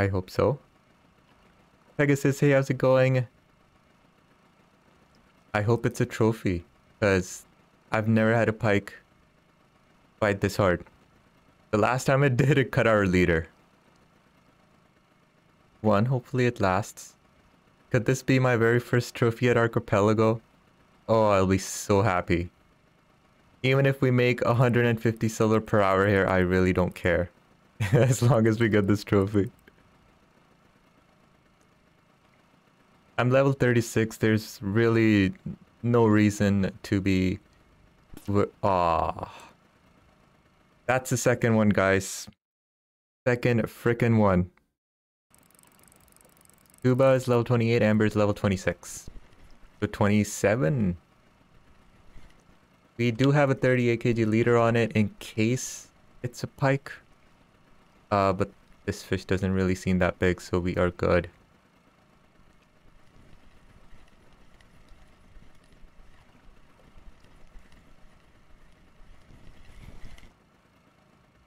I hope so. Pegasus, hey, how's it going? I hope it's a trophy, because I've never had a pike fight this hard. The last time it did, it cut our leader. One, hopefully it lasts. Could this be my very first trophy at Archipelago? Oh, I'll be so happy. Even if we make 150 silver per hour here, I really don't care. as long as we get this trophy. I'm level 36. There's really no reason to be... Ah. That's the second one, guys. Second frickin' one. Tuba is level 28, Amber is level 26. So 27. We do have a 38 kg leader on it in case it's a pike. Uh, but this fish doesn't really seem that big, so we are good.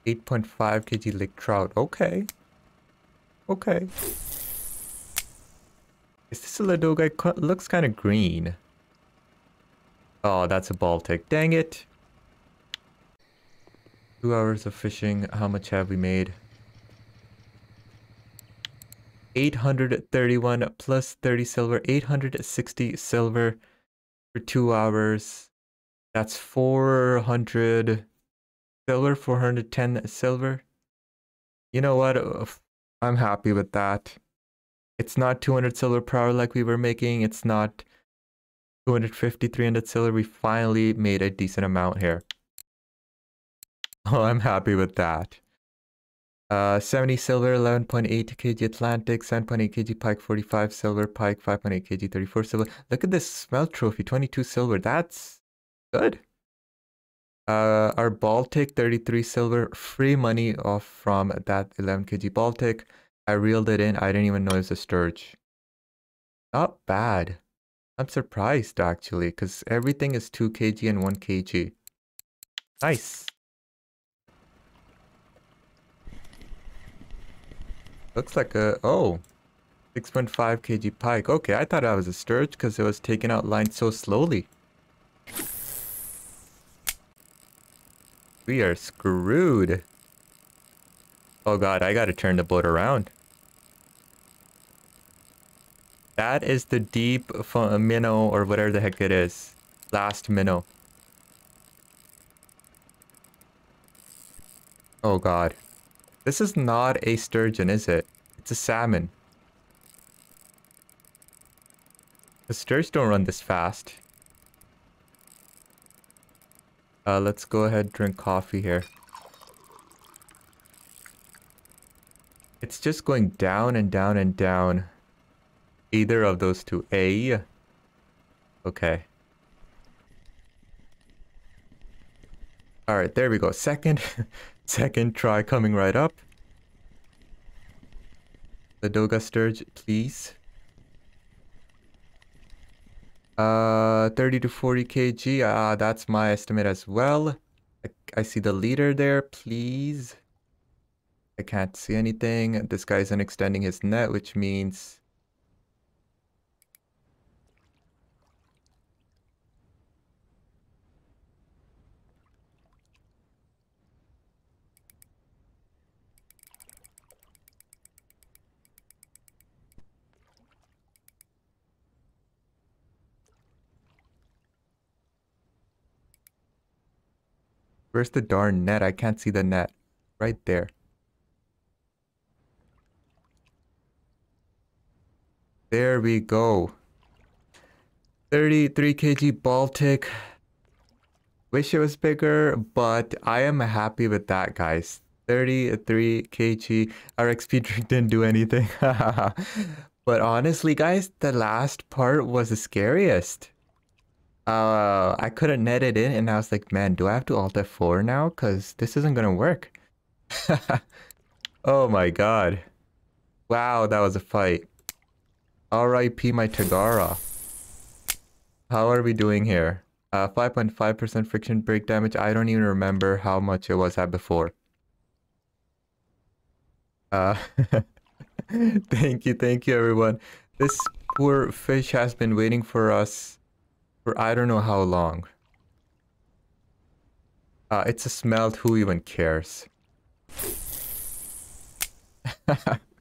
Eight point five kg lake trout. Okay. Okay. Is this a Ladoga? It looks kind of green. Oh, that's a Baltic. Dang it. Two hours of fishing. How much have we made? 831 plus 30 silver. 860 silver for two hours. That's 400 silver. 410 silver. You know what? I'm happy with that. It's not 200 silver per hour like we were making. It's not 250, 300 silver. We finally made a decent amount here. Oh, I'm happy with that. Uh, 70 silver, 11.8 kg Atlantic, 7.8 kg Pike, 45 silver Pike, 5.8 kg, 34 silver. Look at this smelt trophy, 22 silver. That's good. Uh, our Baltic, 33 silver, free money off from that 11 kg Baltic. I reeled it in. I didn't even know it was a sturge. Not bad. I'm surprised actually, because everything is 2 kg and 1 kg. Nice. Looks like a... Oh. 6.5 kg pike. Okay, I thought I was a sturge because it was taking out line so slowly. We are screwed. Oh god, I gotta turn the boat around. That is the deep uh, minnow or whatever the heck it is. Last minnow. Oh god. This is not a sturgeon, is it? It's a salmon. The sturgeons don't run this fast. Uh, let's go ahead drink coffee here. It's just going down and down and down. Either of those two. A. Okay. Alright, there we go. Second, second try coming right up. Ladoga Sturge, please. Uh, 30 to 40 kg. Uh, that's my estimate as well. I, I see the leader there, please. I can't see anything. This guy isn't extending his net, which means... Where's the darn net? I can't see the net. Right there. There we go. 33 kg Baltic. Wish it was bigger, but I am happy with that, guys. 33 kg. Our XP drink didn't do anything. but honestly, guys, the last part was the scariest. Uh, I couldn't net it in, and I was like, man, do I have to alt F4 now? Because this isn't going to work. oh my god. Wow, that was a fight. R.I.P. my Tagara. How are we doing here? 5.5% uh, friction brake damage. I don't even remember how much it was at before. Uh, thank you, thank you, everyone. This poor fish has been waiting for us for I don't know how long. Uh, it's a smelt, who even cares?